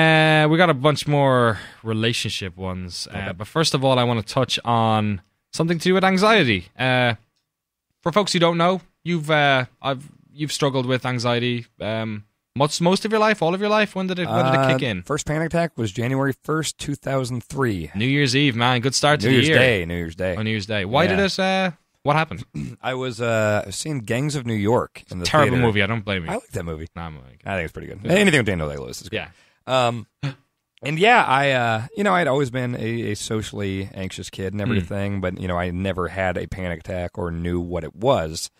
Uh, we got a bunch more relationship ones, uh, but first of all, I want to touch on something to do with anxiety. Uh, for folks who don't know, you've uh, I've you've struggled with anxiety. Um, most most of your life, all of your life. When did it when did it kick Uh, in? First panic attack was January 1st, 2003. New Year's Eve, man. Good start to New the year. Day. New Year's Day. On New Year's Day. Why did it? Uh, what happened? I was uh, seeing Gangs of New York in the Terrible theater. movie. I don't blame you. I like that movie. Nah, I'm like, I think it's pretty good. Anything with Daniel Day Lewis is good. yeah. Um, and yeah, I, uh, you know, I'd always been a, a socially anxious kid and everything, but you know, I never had a panic attack or knew what it was.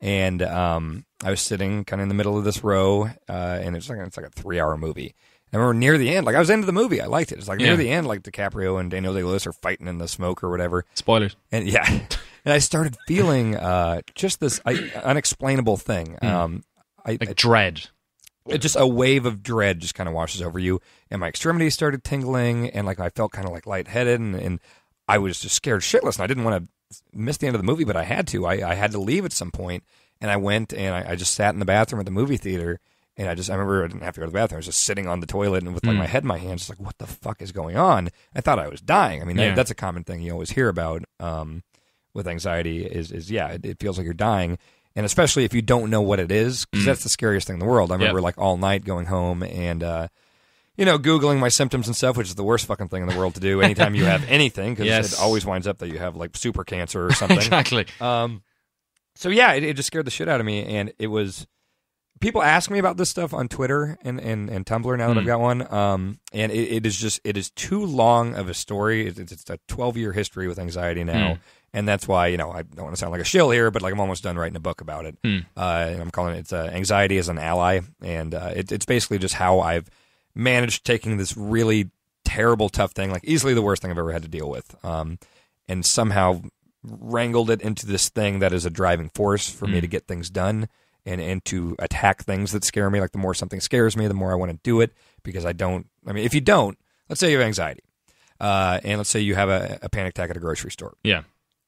And um, I was sitting kind of in the middle of this row, uh, and it's like it's like a three hour movie. I remember near the end, like I was into the movie, I liked it. It's like Yeah. near the end, like DiCaprio and Daniel Day Lewis are fighting in the smoke or whatever. Spoilers. And yeah, and I started feeling uh, just this I, unexplainable thing. Um, I, Like dread. It just a wave of dread just kind of washes over you and my extremities started tingling and like i felt kind of like lightheaded and, and i was just scared shitless and i didn't want to miss the end of the movie but i had to. I, I had to leave at some point and i went and I, I just sat in the bathroom at the movie theater and i just i remember i didn't have to go to the bathroom i was just sitting on the toilet and with like my head in my hands just like what the fuck is going on? I thought i was dying. I mean that- that's a common thing you always hear about um, with anxiety is is yeah it, it feels like you're dying and especially if you don't know what it is because that's the scariest thing in the world i remember Yep. like all night going home and uh you know googling my symptoms and stuff which is the worst fucking thing in the world to do anytime you have anything because Yes. it always winds up that you have like super cancer or something exactly. um, so yeah, it, it just scared the shit out of me, and it was. People ask me about this stuff on Twitter and, and, and Tumblr now that I've got one, um, and it, it is just it is too long of a story. It's, it's a twelve year history with anxiety now, and that's why you know I don't want to sound like a shill here, but like I'm almost done writing a book about it. Uh, and I'm calling it uh, anxiety as an ally, and uh, it, it's basically just how I've managed taking this really terrible, tough thing, like easily the worst thing I've ever had to deal with, um, and somehow wrangled it into this thing that is a driving force for me to get things done and and to attack things that scare me. Like the more something scares me, the more I want to do it because I don't. I mean, if you don't, let's say you have anxiety, uh, and let's say you have a, a panic attack at a grocery store. Yeah.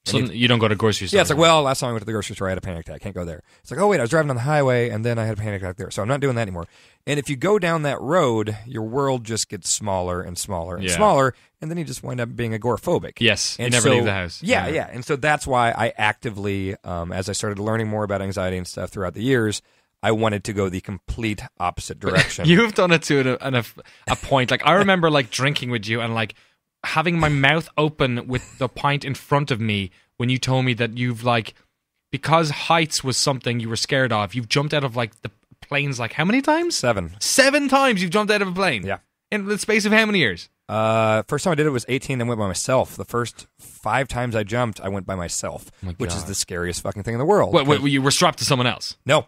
So you don't go to grocery store. Yeah, it's like, well, last time I went to the grocery store, I had a panic attack. Can't go there. It's like, oh wait, I was driving on the highway and then I had a panic attack there. So I'm not doing that anymore. And if you go down that road, your world just gets smaller and smaller and Yeah. smaller, and then you just wind up being agoraphobic. Yes, you and never so- leave the house. Yeah, Yeah. yeah, And so that's why I actively, um, as I started learning more about anxiety and stuff throughout the years, I wanted to go the complete opposite direction. You've done it to an, an, a, a point. Like I remember, like drinking with you and like having my mouth open with the pint in front of me when you told me that you've like because heights was something you were scared of. You've jumped out of like the planes like how many times? Seven. Seven times you've jumped out of a plane. Yeah. In the space of how many years? Uh, first time I did it was 18 and went by myself. The first five times I jumped, I went by myself, which is the scariest fucking thing in the world. Wait, wait, you were strapped to someone else. No,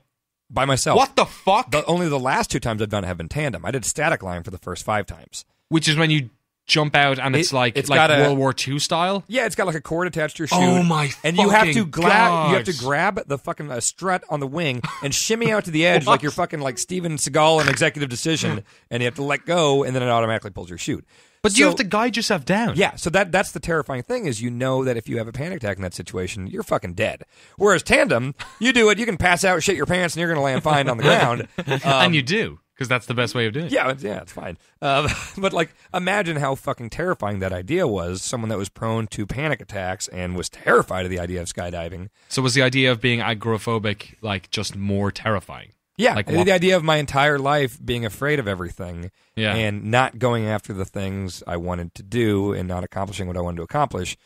by myself. What the fuck? The, only the last two times I've done it have been tandem. I did static line for the first five times. Which is when you jump out and it's It- like it's like got a- World War II style. Yeah, it's got like a cord attached to your shoe. Oh my And you have to grab. You have to grab the fucking uh, strut on the wing and shimmy out to the edge like you're fucking like Steven Seagal in Executive Decision, and you have to let go, and then it automatically pulls your chute. But you have to guide yourself down. Yeah, so that that's the terrifying thing is you know that if you have a panic attack in that situation, you're fucking dead. Whereas tandem, you do it, you can pass out, shit your pants, and you're going to land fine on the ground. and you do because that's the best way of doing it. Yeah, it's, yeah, it's fine. Uh, but like, imagine how fucking terrifying that idea was. Someone that was prone to panic attacks and was terrified of the idea of skydiving. So was the idea of being agoraphobic like just more terrifying? Yeah, Like the idea of my entire life being afraid of everything Yeah. and not going after the things I wanted to do and not accomplishing what I wanted to accomplish,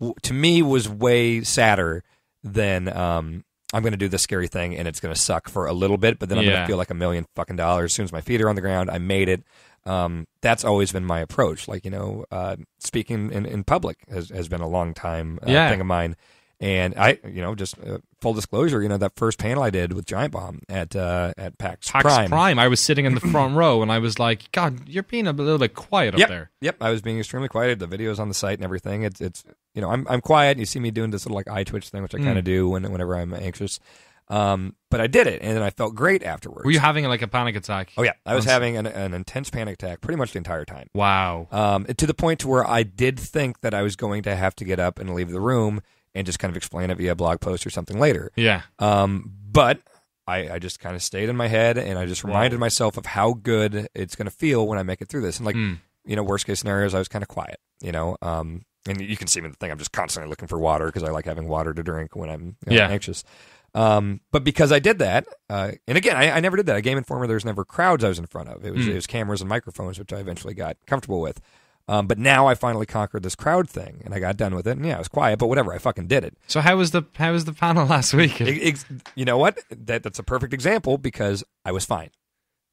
w- to me was way sadder than um, I'm going to do this scary thing and it's going to suck for a little bit, but then I'm going to feel like a million fucking dollars as soon as my feet are on the ground. I made it. Um, that's always been my approach. Like you know, uh, speaking in, in public has, has been a long time uh, Yeah. thing of mine. And I, you know, just uh, full disclosure, you know, that first panel I did with Giant Bomb at uh, at PAX, PAX Prime. Prime. I was sitting in the front row and I was like, God, you're being a little bit quiet Yep, up there. yep. I was being extremely quiet. The videos on the site and everything. It's it's you know I'm I'm quiet. You see me doing this little like eye twitch thing, which I Mm. kind of do when, whenever I'm anxious. Um, but I did it, and then I felt great afterwards. Were you having like a panic attack? oh yeah, I was having an, an intense panic attack pretty much the entire time. Wow. Um, to the point to where I did think that I was going to have to get up and leave the room and just kind of explain it via blog post or something later. Yeah. Um, but I, I just kind of stayed in my head and I just reminded myself of how good it's going to feel when I make it through this. And like, Mm. you know, worst case scenarios, I was kind of quiet, you know, um, and you can see me in the thing. I'm just constantly looking for water because I like having water to drink when I'm you know, Yeah. anxious. Um, but because I did that, uh, and again, I, I never did that. At Game Informer, there's never crowds I was in front of. It was Mm. it was cameras and microphones, which I eventually got comfortable with. Um, but now I finally conquered this crowd thing, and I got done with it. And yeah, it was quiet, but whatever. I fucking did it. So how was the how was the panel last week? It- ex- you know what? That that's a perfect example because I was fine.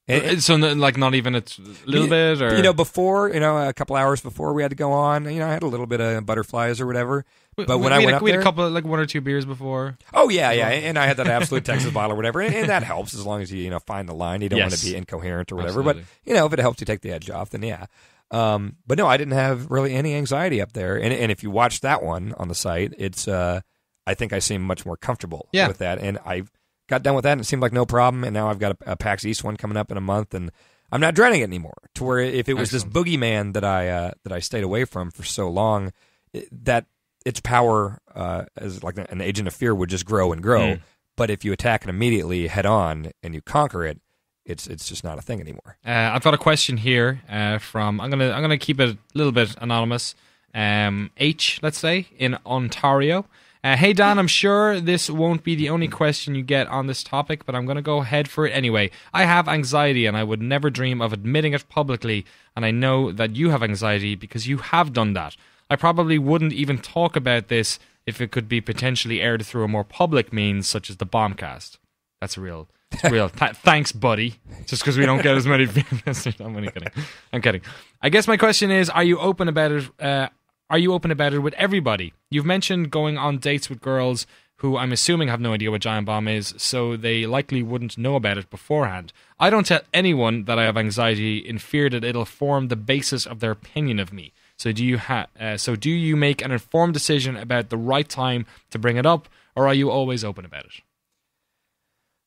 And- and- so n- like not even a t- little bit, or you know, before you know, a couple hours before we had to go on, you know, I had a little bit of butterflies or whatever. We- But we- when I we went had, a- up we had there, a couple like one or two beers before. oh yeah, yeah, and I had that absolute Texas bottle or whatever, and, and that helps as long as you you know find the line. You don't want Yes. to be incoherent or whatever, Absolutely. but you know, if it helps you take the edge off, then yeah. Um, but no, I didn't have really any anxiety up there, and and if you watch that one on the site, it's uh, I think I seem much more comfortable Yeah. with that, and I got done with that, and it seemed like no problem, and now I've got a, a PAX East one coming up in a month, and I'm not dreading it anymore. To where if it was this boogeyman that I uh, that I stayed away from for so long, it, that its power uh, as like an agent of fear would just grow and grow. Mm. But if you attack it immediately head on and you conquer it, it's it's just not a thing anymore. Uh, I've got a question here uh, from I'm gonna I'm gonna keep it a little bit anonymous. Um, H, let's say in Ontario. Uh, hey Dan, I'm sure this won't be the only question you get on this topic, but I'm going to go ahead for it anyway. I have anxiety and I would never dream of admitting it publicly, and I know that you have anxiety because you have done that. I probably wouldn't even talk about this if it could be potentially aired through a more public means, such as the Bombcast. That's real. Real. Th- thanks, buddy. Just because we don't get as many. I'm only kidding. I'm kidding. I guess my question is: Are you open about it? Uh, are you open about it with everybody? You've mentioned going on dates with girls who I'm assuming have no idea what Giant Bomb is, so they likely wouldn't know about it beforehand. I don't tell anyone that I have anxiety in fear that it'll form the basis of their opinion of me. So do you ha- uh, so do you make an informed decision about the right time to bring it up, or are you always open about it?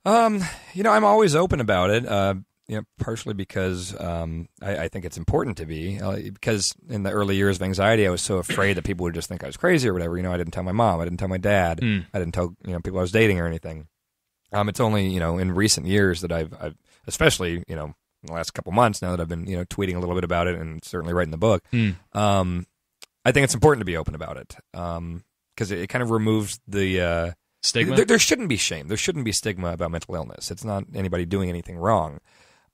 Um, you know, I'm always open about it. Uh, you know, partially because um, I, I think it's important to be. Uh, because in the early years of anxiety, I was so afraid that people would just think I was crazy or whatever. You know, I didn't tell my mom, I didn't tell my dad, Mm. I didn't tell you know people I was dating or anything. Um, it's only you know in recent years that I've, I've especially you know in the last couple months now that I've been you know tweeting a little bit about it and certainly writing the book. Mm. Um, I think it's important to be open about it. Um, because it, it kind of removes the uh, Stigma. there, there shouldn't be shame. There shouldn't be stigma about mental illness. It's not anybody doing anything wrong.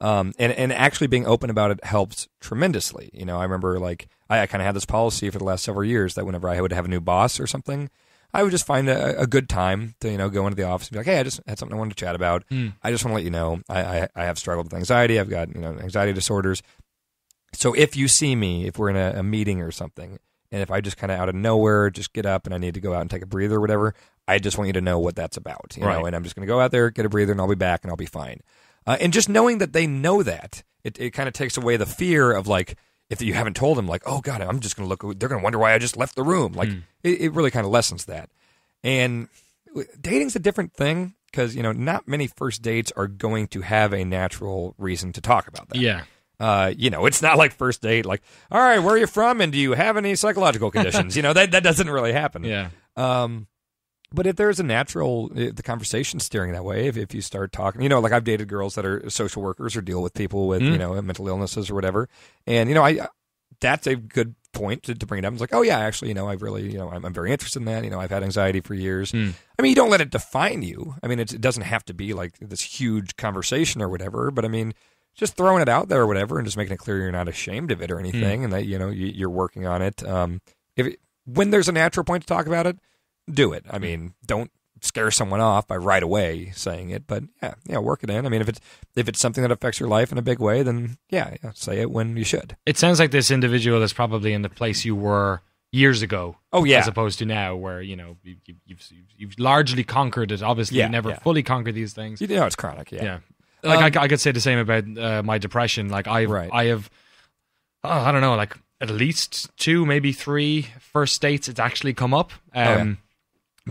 Um, and, and actually being open about it helps tremendously. You know, I remember like I, I kind of had this policy for the last several years that whenever I would have a new boss or something, I would just find a, a good time to, you know, go into the office and be like, Hey, I just had something I wanted to chat about. Hmm. I just want to let you know, I, I, I have struggled with anxiety. I've got, you know, anxiety disorders. So if you see me, if we're in a, a meeting or something, and if I just kind of out of nowhere just get up and I need to go out and take a breather or whatever, I just want you to know what that's about, you Right. know. And I'm just going to go out there, get a breather, and I'll be back, and I'll be fine. Uh, and just knowing that they know that, it, it kind of takes away the fear of like if you haven't told them, like, oh god, I'm just going to look. They're going to wonder why I just left the room. Like it, it really kind of lessens that. And dating's a different thing because you know not many first dates are going to have a natural reason to talk about that. yeah. Uh, you know, it's not like first date, like, all right, where are you from, and do you have any psychological conditions? you know, that that doesn't really happen. Yeah. Um, but if there's a natural, the conversation steering that way, if, if you start talking, you know, like I've dated girls that are social workers or deal with people with, Mm. you know, mental illnesses or whatever. And, you know, I, that's a good point to, to bring it up. It's like, oh yeah, actually, you know, I've really, you know, I'm, I'm very interested in that. You know, I've had anxiety for years. Mm. I mean, you don't let it define you. I mean, it's, it doesn't have to be like this huge conversation or whatever, but I mean, just throwing it out there or whatever and just making it clear you're not ashamed of it or anything and that, you know, you, you're working on it. Um, if it, when there's a natural point to talk about it, do it. I mean, don't scare someone off by right away saying it, but yeah, yeah, work it in. I mean, if it's if it's something that affects your life in a big way, then yeah, yeah say it when you should. It sounds like this individual is probably in the place you were years ago. Oh yeah, As opposed to now, where you know you, you, you've you've largely conquered it. Obviously, Yeah, you never yeah. fully conquered these things. you know it's chronic. Yeah, Yeah, like Um, I, I could say the same about uh, my depression. Like I, Right. I have, oh, I don't know, like at least two, maybe three first dates. It's actually come up, um, Oh, yeah.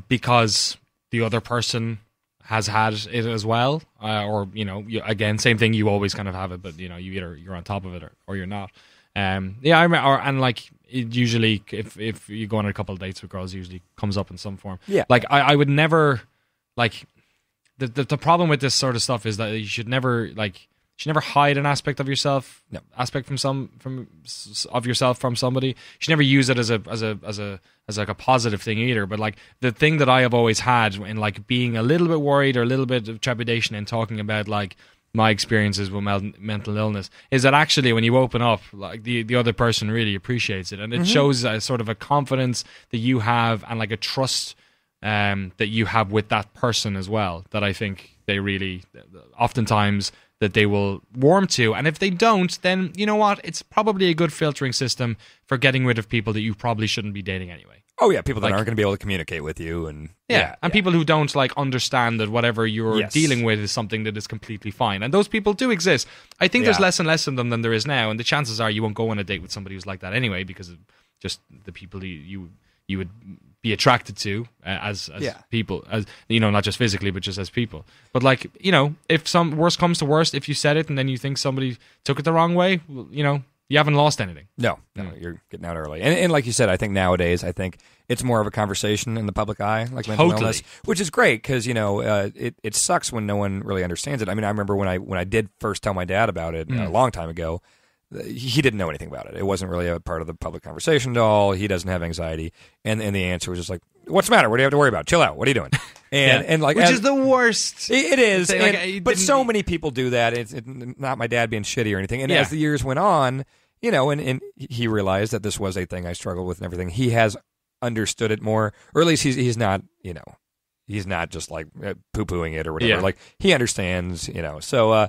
Because the other person has had it as well, uh, or you know, you, again, same thing. You always kind of have it, but you know, you either you're on top of it or, or you're not. Um, yeah, I remember, or, and like it usually, if if you go on a couple of dates with girls, it usually comes up in some form. Yeah. like I, I would never, like the, the the problem with this sort of stuff is that you should never like should never hide an aspect of yourself, No. aspect from some from of yourself from somebody. She never use it as a as a as a as like a positive thing either. But like the thing that I have always had in like being a little bit worried or a little bit of trepidation in talking about like my experiences with mental illness is that actually when you open up like the the other person really appreciates it and it shows a sort of a confidence that you have and like a trust um, that you have with that person as well that I think they really oftentimes that they will warm to. And if they don't then you know what? It's probably a good filtering system for getting rid of people that you probably shouldn't be dating anyway. Oh yeah, people that Like- aren't going to be able to communicate with you, and yeah, and people who don't like understand that whatever you're Yes. dealing with is something that is completely fine, and those people do exist. I think there's less and less of them than there is now, and the chances are you won't go on a date with somebody who's like that anyway, because of just the people you you, you would be attracted to uh, as as Yeah. people, as you know, not just physically, but just as people. But like you know, if some worst comes to worst, if you said it and then you think somebody took it the wrong way, well, you know, you haven't lost anything. No, no, you're getting out early. And, and like you said, I think nowadays, I think it's more of a conversation in the public eye, like mental Totally. illness, which is great because you know uh, it it sucks when no one really understands it. I mean, I remember when I when I did first tell my dad about it Mm. a long time ago. Uh, He didn't know anything about it. It wasn't really a part of the public conversation at all. He doesn't have anxiety, and and the answer was just like, "What's the matter? What do you have to worry about? Chill out. What are you doing?" And and like which as- is the worst. it is, and- but so many people do that. It's it, not my dad being shitty or anything. And Yeah. as the years went on, you know, and, and he realized that this was a thing I struggled with and everything. He has understood it more, or at least he's he's not, you know, he's not just like poo pooing it or whatever. Yeah. Like he understands, you know. So uh,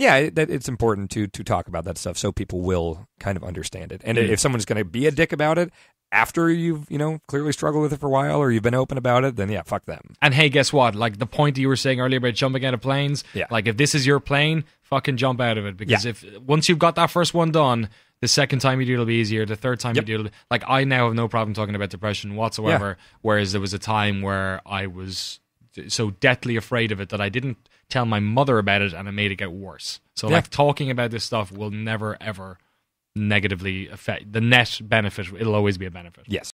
yeah, it, it's important to to talk about that stuff so people will kind of understand it. And Mm. if someone's going to be a dick about it after you've you know clearly struggled with it for a while or you've been open about it, then yeah, fuck them. And hey, guess what? Like the point you were saying earlier about jumping out of planes. Yeah. Like if this is your plane, fucking jump out of it because Yeah. if once you've got that first one done, the second time you do it'll be easier. The third time Yep. you do it, like I now have no problem talking about depression whatsoever. Whereas there was a time where I was so deathly afraid of it that I didn't tell my mother about it, and it made it get worse. So Yeah. like talking about this stuff will never ever negatively affect the net benefit. It'll always be a benefit. Yes.